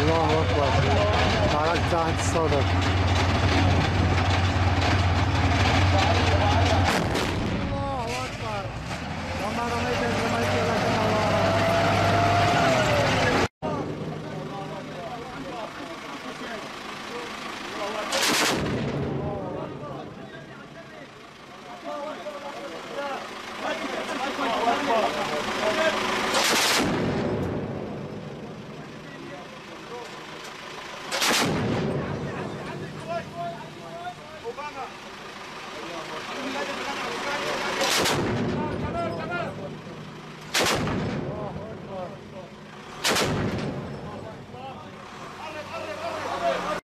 الله أكبر تعال تعال تتصادم you